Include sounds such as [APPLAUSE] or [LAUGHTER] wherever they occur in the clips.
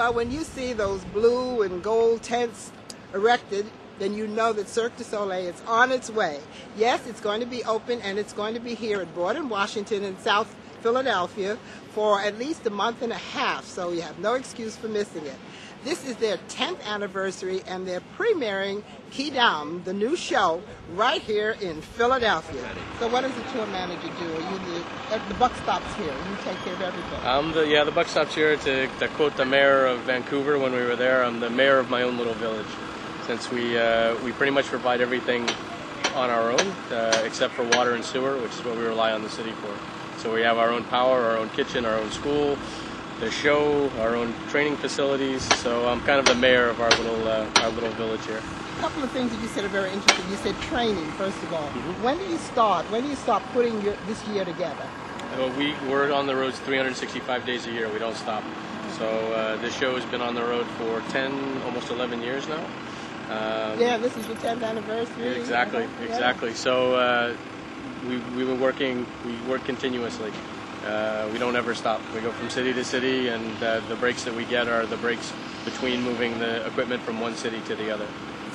Well, when you see those blue and gold tents erected, then you know that Cirque du Soleil is on its way. Yes, it's going to be open and it's going to be here at Broad and Washington in South Philadelphia for at least a month and a half, so you have no excuse for missing it. This is their 10th anniversary and they're premiering Quidam, the new show, right here in Philadelphia. So what does the tour manager do? You the, the buck stops here. You take care of everything. I'm the yeah the buck stops here to, to quote the mayor of Vancouver when we were there. I'm the mayor of my own little village, since we uh, we pretty much provide everything on our own uh, except for water and sewer, which is what we rely on the city for. So we have our own power, our own kitchen, our own school, the show, our own training facilities. So I'm kind of the mayor of our little uh, our little village here. A couple of things that you said are very interesting. You said training, first of all. When do you start? When do you start putting your, this year together? Uh, we we're on the roads 365 days a year. We don't stop. So uh, this show has been on the road for 10, almost 11 years now. Um, Yeah, this is your 10th anniversary. Exactly, Yeah. exactly. So uh, we we've been working. We work continuously. Uh, we don't ever stop. We go from city to city, and uh, the breaks that we get are the breaks between moving the equipment from one city to the other.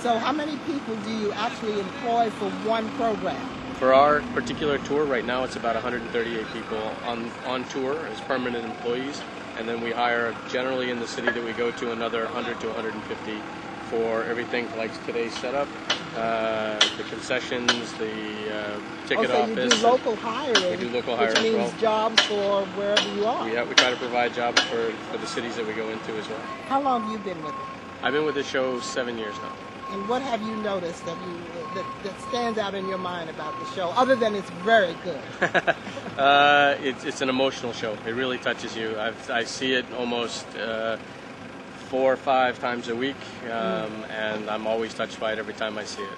So how many people do you actually employ for one program? For our particular tour right now, it's about 138 people on on tour as permanent employees, and then we hire generally in the city that we go to another 100 to 150 for everything like today's setup, uh, the concessions, the uh, ticket also, office. you do local hiring. We do local which hire as means well. jobs for wherever you are. Yeah, we try to provide jobs for, for the cities that we go into as well. How long have you been with it? I've been with the show seven years now. And what have you noticed that you that, that stands out in your mind about the show, other than it's very good? [LAUGHS] Uh, it's, it's an emotional show. It really touches you. I've, I see it almost uh, four or five times a week, um, and I'm always touched by it every time I see it.